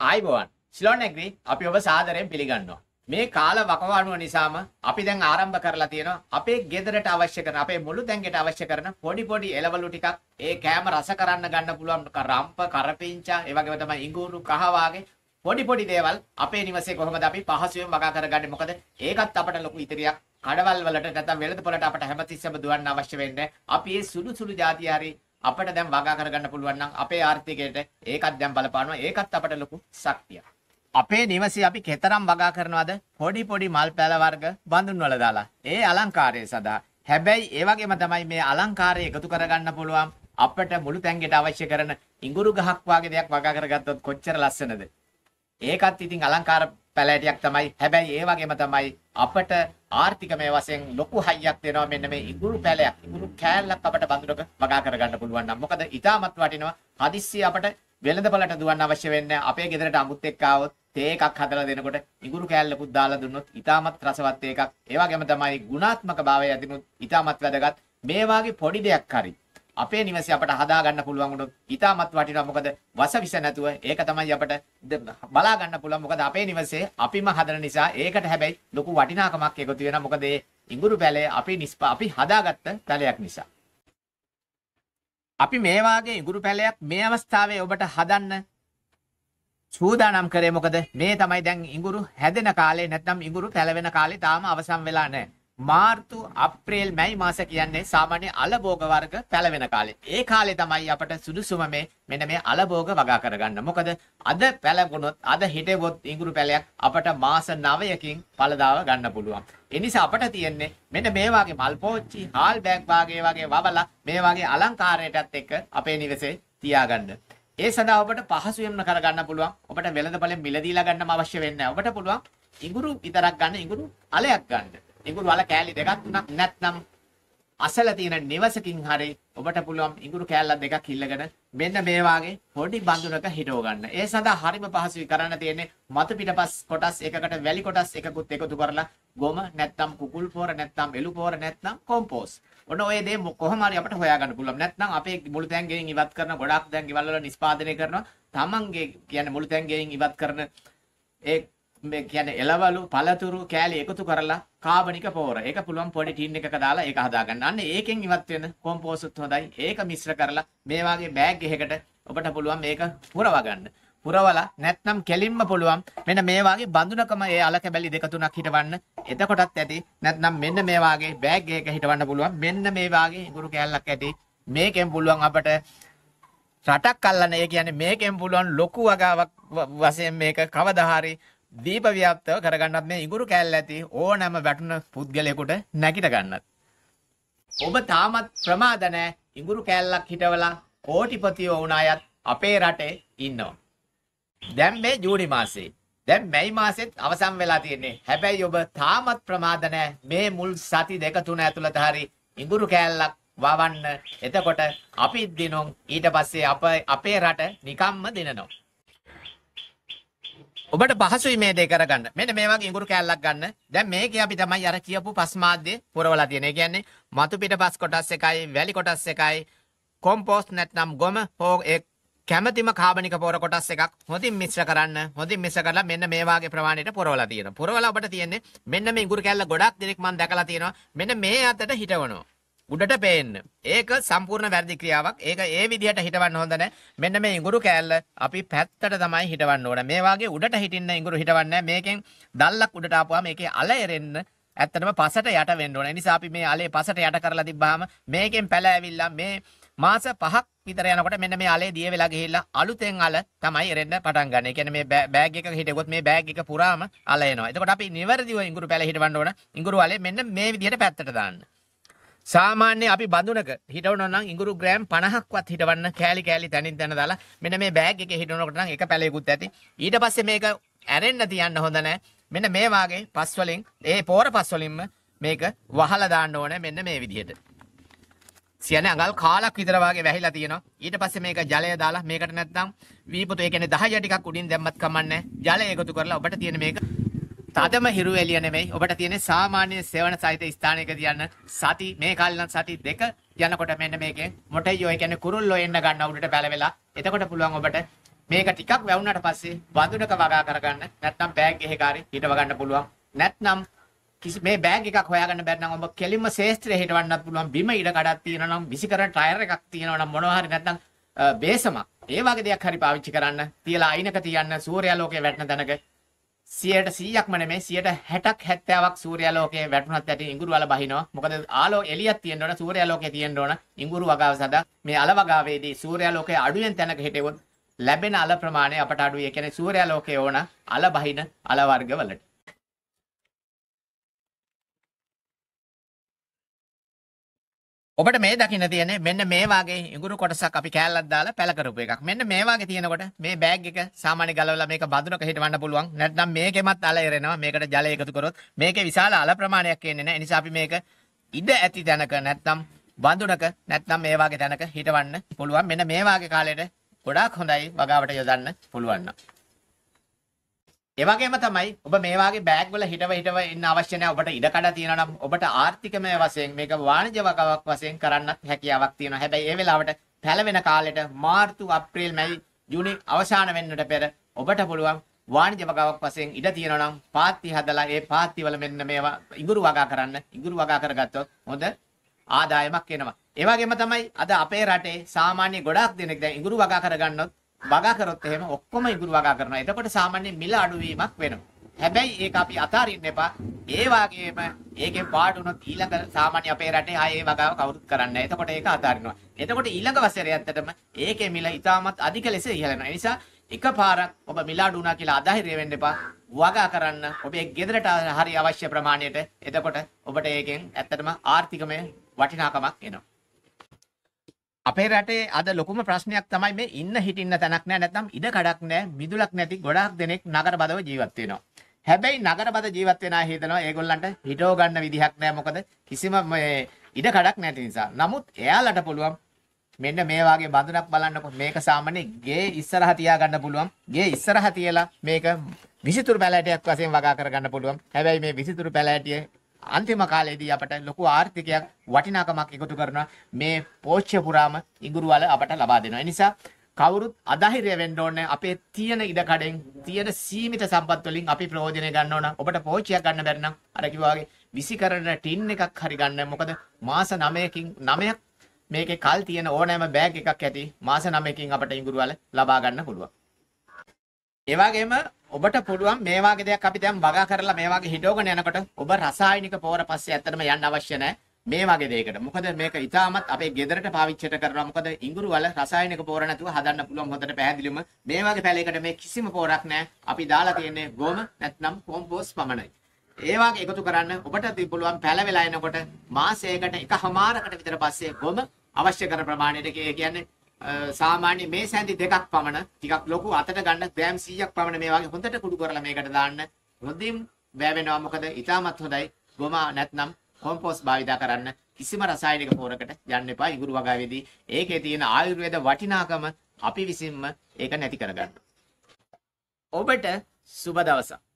ආයිබෝවන් Ceylon agri අපි ඔබ සාදරයෙන් පිළිගන්නවා. මේ කාල වකවානුව නිසාම අපි දැන් ආරම්භ කරලා තියෙනවා අපේ ගෙදරට අවශ්‍ය කරන අපේ මුළු තැන්ගෙට අවශ්‍ය කරන පොඩි පොඩි එළවලු ටිකක්. ඒ කෑම රස කරන්න ගන්න පුළුවන් රම්ප කරපිංචා ඒ වගේම තමයි ඉඟුරු කහ වාගේ පොඩි පොඩි දේවල් අපේ නිවසේ කොහොමද අපි පහසුවෙන් වගා කරගන්නේ? මොකද ඒකත් අපට ලොකු ඉතිරියක්. කඩවල් වලට නැත්නම් වෙළඳ පොළට අපට හැමතිස්සෙම දුවන්න අවශ්‍ය වෙන්නේ. අපි මේ සුළු සුළු જાතිය හරි අපිට දැන් වගා කරගන්න පුළුවන් නම් අපේ ආර්ථිකයට ඒකත් දැන් බලපානවා. ඒකත් අපට ලොකු ශක්තියක්. අපේ නිවසේ අපි කෙතරම් වගා කරනවද? පොඩි පොඩි මල් පැල වර්ග බඳුන් වල දාලා. ඒ අලංකාරය සඳහා. හැබැයි ඒ වගේම තමයි මේ අලංකාරය එකතු කරගන්න පුළුවන්. අපිට මුළු තැන්ගෙට අවශ්‍ය කරන ඉඟුරු ගහක් වගේ දෙයක් වගා කරගත්තොත් කොච්චර ලස්සනද? ඒකත් ඉතින් අලංකාර පැලෑටියක් තමයි. හැබැයි ඒ වගේම තමයි අපට ආර්ථිකමය වශයෙන් ලොකු හයියක් දෙනවා මෙන්න මේ ඉඟුරු පැලයක්. ඉඟුරු කෑල්ලක් අපට බඳුනක වගා කරගන්න පුළුවන් නම්. මොකද ඊටමත් වටිනවා හදිස්සිය අපට වෙළඳපළට දුවන්න අවශ්‍ය වෙන්නේ අපේ ගෙදරට අමුත් එක්ක ආවොත් තේ එකක් හදලා දෙනකොට ඉඟුරු කෑල්ලකුත් දාලා දුන්නොත් ඊටමත් රසවත් එකක්. ඒ වගේම තමයි ගුණාත්මක භාවය ඇතිනුත් ඊටමත් වැදගත්. මේ වාගේ පොඩි දෙයක් හරි අපේ නිවසේ අපට හදා ගන්න පුළුවන් වුණොත් ඊටමත් වටිනවා. මොකද වස විස නැතුව ඒක තමයි අපට බලා ගන්න පුළුවන්. මොකද අපේ නිවසේ අපිම හදන නිසා ඒකට හැබැයි ලොකු වටිනාකමක් එකතු වෙනවා. මොකද ඒ ඉඟුරු පැලේ අපි නිස්පා අපි හදාගත්ත පැලයක් නිසා. අපි මේ වාගේ ඉඟුරු පැලයක් මේ අවස්ථාවේ ඔබට හදන්න සූදානම් කරේ. මොකද මේ තමයි දැන් ඉඟුරු හැදෙන කාලේ නැත්නම් ඉඟුරු පැලවෙන කාලේ තාම අවසන් වෙලා නැහැ. මාර්තු අප්‍රේල් මැයි මාස කියන්නේ සාමාන්‍ය අලභෝග වර්ග පැලවෙන කාලේ. ඒ කාලේ තමයි අපට සුදුසුම මේ මෙන්න මේ අලභෝග වගා කරගන්න. මොකද අද පැලගුණොත් අද හිටෙවොත් ඉඟුරු පැලයක් අපට මාස 9කින් පළදාව ගන්න පුළුවන්. ඒ නිසා අපට තියෙන්නේ මෙන්න මේ වගේ මල් පෝච්චි, හාල් බෑග් වගේ වගේ වවලා මේ වගේ අලංකාරයටත් එක්ක අපේ නිවසේ තියාගන්න. ඒ සඳහා ඔබට පහසුවෙන්ම කරගන්න පුළුවන්. ඔබට වෙළඳපොලෙන් මිලදීලා ගන්නම අවශ්‍ය වෙන්නේ නැහැ. ඔබට පුළුවන් ඉඟුරු විතරක් ගන්න ඉඟුරු අලයක් ගන්න. ඉඟුරු වල කෑලි දෙකක් තුනක් නැත්නම් අසල තියෙන නිවසකින් හරි ඔබට පුළුවන් ඉඟුරු කෑල්ල දෙකක් ඉල්ලගෙන මෙන්න මේ වාගේ පොඩි බඳුනක හිටව ගන්න. ඒ සඳහා හරිම පහසුයි කරන්න තියෙන්නේ මතු පිටපස් කොටස් එකකට වැලි කොටස් එකකුත් එකතු කරලා ගොම නැත්නම් කුකුල් පොර නැත්නම් එළු පොර නැත්නම් කොම්පෝස්. ඔන්න ඔය දේ කොහොම හරි අපිට හොයාගන්න පුළුවන්. නැත්නම් අපේ මුළු තැන් ගෙයින් ඉවත් කරන ගොඩක් දැන් ගෙවල් වල නිෂ්පාදනය කරනවා. තමන්ගේ කියන්නේ මුළු තැන් ගෙයින් ඉවත් කරන ඒ මේ කියන්නේ එළවලු පළතුරු කෑලි එකතු කරලා කාබනික පෝර. ඒක පුළුවන් පොඩි ටින් එකක දාලා ඒක හදාගන්න. අන්න ඒකෙන් ඉවත් වෙන කොම්පෝස්ට් හොඳයි. ඒක මිශ්‍ර කරලා මේ වගේ බෑග් එකකට ඔබට පුළුවන් මේක පුරව ගන්න. පුරවලා නැත්නම් කෙලින්ම පුළුවන් මෙන්න මේ වගේ බඳුනකම ඒ අලක බැලි දෙක තුනක් හිටවන්න. එතකොටත් ඇති. නැත්නම් මෙන්න මේ වගේ බෑග් එකක හිටවන්න පුළුවන්. මෙන්න මේ වගේ ඉඟුරු කෑල්ලක් ඇති. මේකෙන් පුළුවන් අපට රටක් අල්ලන්න. ඒ කියන්නේ මේකෙන් පුළුවන් ලොකු වගාවක් වශයෙන් මේක කවදා හරි දීප ව්‍යාප්තව කරගන්නත් මේ ඉඟුරු කෑල්ල ඇති ඕනෑම වැටුන පුද්ගලයෙකුට නැගිට ගන්නත්. ඔබ තාමත් ප්‍රමාද නැහැ ඉඟුරු කෑල්ලක් හිටවලා කෝටිපතියෝ වුණ අයත් අපේ රටේ ඉන්නවා. දැන් මේ ජූනි මාසේ දැන් මැයි මාසෙත් අවසන් වෙලා තියෙන්නේ. හැබැයි ඔබ තාමත් ප්‍රමාද නැහැ මේ මුල් සති දෙක තුන ඇතුළත හරි ඉඟුරු කෑල්ලක් වවන්න. එතකොට අපි දිනුම් ඊට පස්සේ අප අපේ රට නිකම්ම දිනනවා. ඔබට පහසුයි මේ දේ කරගන්න. මෙන්න මේ වගේ ඉඟුරු කෑල්ලක් ගන්න. දැන් මේකේ අපි තමයි අර කියපු පස් මාධ්‍ය පුරවලා තියෙන. ඒ කියන්නේ මතු පිට පස් කොටස් එකයි, වැලි කොටස් එකයි, කොම්පෝස්ට් නැත්නම් ගොම හෝ ඒ කැමැතිම කාබනික පොර කොටස් එකක් හොඳින් මිශ්‍ර කරන්න. හොඳින් මිශ්‍ර කරලා මෙන්න මේ වාගේ ප්‍රමාණයට පුරවලා තියෙනවා. පුරවලා ඔබට තියෙන්නේ මෙන්න මේ ඉඟුරු කෑල්ල ගොඩක් දෙනෙක් මම දැකලා තියෙනවා. මෙන්න මේ අතට හිටවනවා. උඩට පේන්න. ඒක සම්පූර්ණ වැරදි ක්‍රියාවක්. ඒක ඒ විදිහට හිටවන්න හොඳ නැහැ. මෙන්න මේ ඉඟුරු කෑල්ල අපි පැත්තට තමයි හිටවන්න ඕන. මේ වාගේ උඩට හිටින්න ඉඟුරු හිටවන්නේ මේකෙන් දැල්ලක් උඩට ආපුවාම මේකේ අල එරෙන්න ඇත්තටම පසට යට වෙන්න ඕන. ඒ නිසා අපි මේ අලේ පසට යට කරලා තිබ්බාම මේකෙන් පැල ඇවිල්ලා මේ මාස පහක් විතර යනකොට මෙන්න මේ අලේ දිය වෙලා ගිහිල්ලා අලුතෙන් අල තමයි එරෙන්න පටන් ගන්න. ඒ කියන්නේ මේ බෑග් එකක හිටගොත් මේ බෑග් එක පුරාම අල එනවා. එතකොට අපි නිවැරදිව ඉඟුරු පැල හිටවන්න ඕන. ඉඟුරු අලේ මෙන්න මේ විදිහට පැත්තට දාන්න. සාමාන්‍ය අපි බඳුනක හිටවනවා නම් ඉඟුරු ග්‍රෑම් 50ක්වත් හිටවන්න කෑලි කෑලි තනින් තන දාලා මෙන්න මේ බෑග් එකේ හිටවනකොට නම් එක පැලයකුත් ඇති. ඊට පස්සේ මේක ඇරෙන්න තියන්න හොඳ නැහැ. මෙන්න මේ වාගේ පස් වලින් ඒ පෝර පස් වලින්ම මේක වහලා දාන්න ඕනේ මෙන්න මේ විදිහට. සියනේ අඟල් කාලක් විතර වාගේ වැහිලා තියෙනවා. ඊට පස්සේ මේක ජලය දාලා මේකට නැත්නම් වීපොතු ඒ කියන්නේ 10 ටිකක් උඩින් දැම්මත් කමන්නේ. ජලය එකතු කරලා ඔබට තියෙන මේක තදම හිරු එළිය නෙමෙයි. ඔබට තියෙන සාමාන්‍ය සෙවණ සහිත ස්ථානයක තියන්න සති මේ කාලේ නම් සති දෙක යනකොට මෙන්න මේකෙන් මොටෙයෝ ඒ කියන්නේ කුරුල්ලෝ එන්න ගන්න උඩට පැලවෙලා එතකොට පුළුවන් ඔබට මේක ටිකක් වැවුනට පස්සේ වඳුනක වගා කරගන්න නැත්නම් බෑග් එකේ කාරේ හිටව ගන්න පුළුවන්. නැත්නම් කිසි මේ බෑග් එකක් හොයාගන්න බැරි නම් ඔබ කෙලින්ම ශේෂ්ත්‍රයේ හිටවන්නත් පුළුවන්. බිම ඉඩ කඩක් තියෙනවා නම් විසි කරන ටයර් එකක් තියෙනවා නම් මොනවා හරි නැත්නම් බේසමක්. ඒ වගේ දෙයක් හරි පාවිච්චි කරන්න. තියලා අයිනක තියන්න. සූර්යාලෝකයේ වැටෙන තැනක 100ට 100ක්ම නෙමෙයි 160ක් 70ක් සූර්යාලෝකයේ වැටුණත් ඇති ඉඟුරු වල බහිනවා. මොකද ආලෝ එළියක් තියෙන්න ඕන සූර්යාලෝකයේ තියෙන්න ඕන ඉඟුරු වගාව සඳහා මේ අල වගාවේදී සූර්යාලෝකයේ අඩුවෙන් තැනක හිටෙවොත් ලැබෙන අල ප්‍රමාණය අපට අඩුයි. ඒ කියන්නේ සූර්යාලෝකයේ ඕන අල බහින අල වර්ග ඔබට මේ දකින්න තියෙන්නේ මෙන්න මේ වගේ ඉඟුරු කොටසක් අපි කෑල්ලක් දාලා පැල කරපු එකක්. මෙන්න මේ වගේ තියෙනකොට මේ බෑග් එක සාමාන්‍ය ගලවලා මේක බඳුනක හිටවන්න පුළුවන්. නැත්නම් මේකෙමත් අල එරෙනවා. මේකට ජලය එකතු කරොත් මේකේ විශාල අල ප්‍රමාණයක් එන්නේ නැහැ. ඒ නිසා අපි මේක ඉඩ ඇති තැනක නැත්නම් බඳුනක නැත්නම් මේ වගේ තැනක හිටවන්න පුළුවන්. මෙන්න මේ වගේ කාලෙට ගොඩාක් හොඳයි වගාවට යොදන්න පුළුවන් නම්. ඒ වගේම තමයි ඔබ මේ වාගේ බෑග් වල හිටව හිටව ඉන්න අවශ්‍ය නැහැ. ඔබට ඉඩ කඩ තියෙනවා නම් ඔබට ආර්ථිකමය වශයෙන් මේක වාණිජ වගාවක් වශයෙන් කරන්නත් හැකියාවක් තියෙනවා. හැබැයි ඒ වෙලාවට පැලවෙන කාලෙට මාර්තු අප්‍රේල් මැයි ජූනි අවසාන වෙන්නට පෙර ඔබට පුළුවන් වාණිජ වගාවක් වශයෙන් ඉඩ තියෙනවා නම් පාත්ති හදලා ඒ පාත්ති වල මෙන්න මේවා ඉඟුරු වගා කරන්න. ඉඟුරු වගා කරගත්තොත් හොඳ ආදායමක් එනවා. ඒ වගේම තමයි අද අපේ රටේ සාමාන්‍ය ගොඩාක් දෙනෙක් දැන් ඉඟුරු වගා කරගන්නොත් වගා කරොත් එහෙම ඔක්කොම ඉඟුරු වගා කරනවා. එතකොට සාමාන්‍ය මිල අඩුවීමක් වෙනවා. හැබැයි ඒක අපි අතාරින්න එපා. ඒ වගේම ඒකෙන් පාඩුනොත් ඊළඟ සාමාන්‍ය අපේ රටේ ආයේ වගාව කවුරුත් කරන්නේ නැහැ. එතකොට ඒක අතාරිනවා. එතකොට ඊළඟ වසරේ ඇත්තටම ඒකේ මිල ඉතාමත් අධික ලෙස ඉහළ වෙනවා. ඒ නිසා එකපාරක් ඔබ මිල අඩු වුණා කියලා අධෛර්ය වෙන්න එපා. වගා කරන්න ඔබේ ගෙදරට හරි අවශ්‍ය ප්‍රමාණයට. එතකොට ඔබට ඒකෙන් ඇත්තටම ආර්ථිකමය වටිනාකමක් එනවා. අපේ රටේ අද ලොකුම ප්‍රශ්නයක් තමයි මේ ඉන්න හිටින්න තැනක් නැහැ නැත්නම් ඉඩ කඩක් නැහැ මිදුලක් නැති ගොඩාක් දෙනෙක් නගර බදව ජීවත් වෙනවා. හැබැයි නගර බද ජීවත් වෙනා හිතනවා ඒගොල්ලන්ට හිටව ගන්න විදිහක් නැහැ මොකද කිසිම මේ ඉඩ කඩක් නැති නිසා. නමුත් එයාලට පුළුවන් මෙන්න මේ වගේ බඳුනක් බලන්නකො මේක සාමාන්‍ය ගේ ඉස්සරහ තියා ගන්න පුළුවන්. ගේ ඉස්සරහ තියලා මේක විසිතුරු පැලෑටියක් වශයෙන් වගා කරගන්න පුළුවන්. හැබැයි මේ විසිතුරු පැලෑටිය අන්තිම කාලේදී අපට ලොකු ආර්ථිකයක් වටිනාකමක් එකතු කරනවා මේ පෝච්චය පුරාම ඉඟුරු වල අපට ලබා දෙනවා. ඒ නිසා කවුරුත් අධෛර්ය වෙන්න ඕනේ අපේ තියෙන ඉඩ කඩෙන් තියෙන සීමිත සම්පත් වලින් අපි ප්‍රයෝජනය ගන්න ඕන. ඔබට පෝච්චියක් ගන්න බැරි නම් අර කිව්වා වගේ විසි කරන ටින් එකක් හරි ගන්න. මොකද මාස 9කින් 9ක් මේකේ කල් තියෙන ඕනෑම බෑග් එකක් ඇති මාස 9කින් අපට ඉඟුරු වල ලබා ගන්න පුළුවන්. ඒ වගේම ඔබට පුළුවන් මේ වගේ දෙයක් අපි දැන් වගා කරලා මේ වගේ හිටවගෙන යනකොට ඔබ රසායනික පෝර පස්සේ ඇත්තටම යන්න අවශ්‍ය නැහැ. මේ වගේ දෙයකට. මොකද මේක ඉතාමත් අපේ ගෙදරට පාවිච්චිට කරනවා. මොකද ඉඟුරු වල රසායනික පෝර නැතුව හදන්න පුළුවන් හොඳට පැහැදිලිවම. මේ වගේ පැලයකට මේ කිසිම පෝරක් නැහැ. අපි දාලා තියෙන්නේ ගොම නැත්නම් කොම්පෝස්ට් පමණයි. ඒ වගේ එකතු කරන්න ඔබට පුළුවන් පැල වෙලා එනකොට මාසයකට එකහමාරකට විතර පස්සේ ගොම අවශ්‍ය කරන ප්‍රමාණයට කියන්නේ සාමාන්‍ය මේ සැඳි දෙකක් පමණ ටිකක් ලොකු අතට ගන්න ග්‍රෑම් 100ක් පමණ මේ වගේ හොඳට කුඩු කරලා මේකට දාන්න. හොඳින් වැවෙනවා. මොකද ඊටමත් හොඳයි. ගොම නැත්නම් කොම්පෝස්ට් භාවිතා කරන්න කිසිම රසායනික පෝරකට යන්න එපා. ඉඟුරු වගාවේදී ඒකේ තියෙන ආයුර්වේද වටිනාකම අපි විසින්ම ඒක නැති කරගන්න. ඔබට සුබ දවසක්.